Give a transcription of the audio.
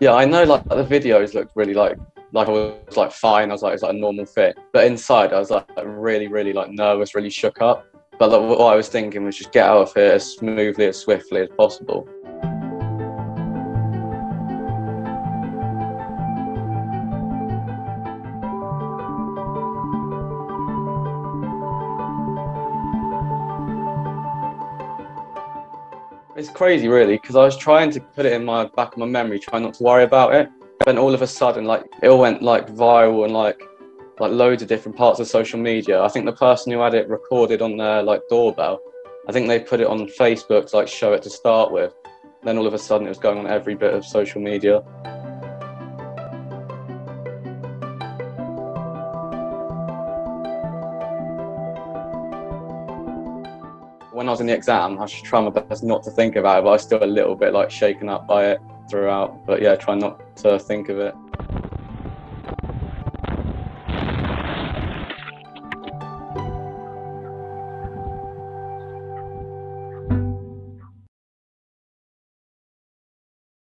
Yeah, I know like the videos looked really like like I was like fine. I was like it's like a normal fit, but inside I was like really really like nervous, really shook up. But like, what I was thinking was just get out of here as smoothly as swiftly as possible. It's crazy, really, because I was trying to put it in my back of my memory, trying not to worry about it. Then all of a sudden, like it all went like viral and like like loads of different parts of social media. I think the person who had it recorded on their like doorbell. I think they put it on Facebook to like show it to start with. Then all of a sudden, it was going on every bit of social media. When I was in the exam, I was trying my best not to think about it, but I was still a little bit like shaken up by it throughout. But yeah, try not to think of it.